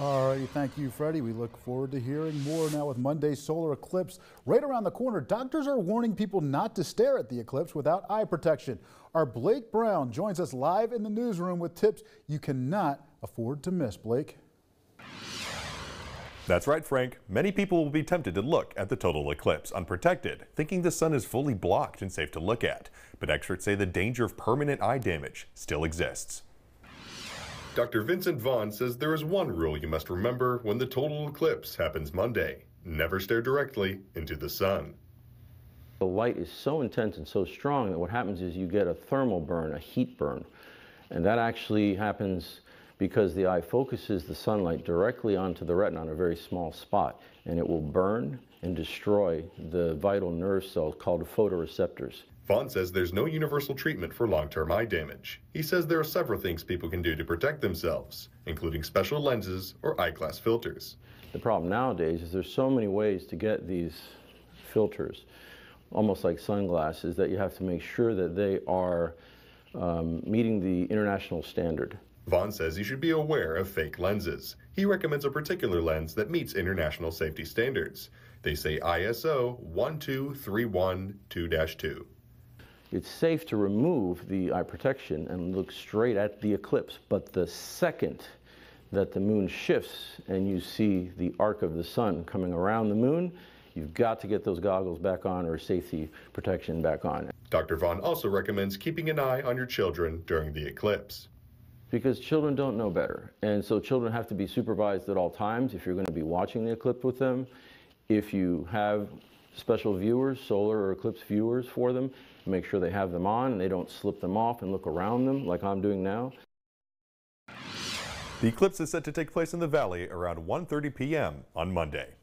All righty, thank you, Freddie. We look forward to hearing more now with Monday's solar eclipse right around the corner. Doctors are warning people not to stare at the eclipse without eye protection. Our Blake Brown joins us live in the newsroom with tips you cannot afford to miss. Blake. That's right, Frank. Many people will be tempted to look at the total eclipse unprotected, thinking the sun is fully blocked and safe to look at. But experts say the danger of permanent eye damage still exists. Dr. Vincent Vaughn says there is one rule you must remember when the total eclipse happens Monday. Never stare directly into the sun. The light is so intense and so strong that what happens is you get a thermal burn, a heat burn. And that actually happens because the eye focuses the sunlight directly onto the retina on a very small spot. And it will burn and destroy the vital nerve cells called photoreceptors. Vaughn says there's no universal treatment for long-term eye damage. He says there are several things people can do to protect themselves, including special lenses or eyeglass filters. The problem nowadays is there's so many ways to get these filters, almost like sunglasses, that you have to make sure that they are um, meeting the international standard. Vaughn says you should be aware of fake lenses. He recommends a particular lens that meets international safety standards. They say ISO 12312-2. It's safe to remove the eye protection and look straight at the eclipse, but the second that the moon shifts and you see the arc of the sun coming around the moon, you've got to get those goggles back on or safety protection back on. Dr. Vaughn also recommends keeping an eye on your children during the eclipse. Because children don't know better. And so children have to be supervised at all times if you're going to be watching the eclipse with them. If you have special viewers, solar or eclipse viewers for them, make sure they have them on and they don't slip them off and look around them like I'm doing now. The eclipse is set to take place in the valley around 1.30 p.m. on Monday.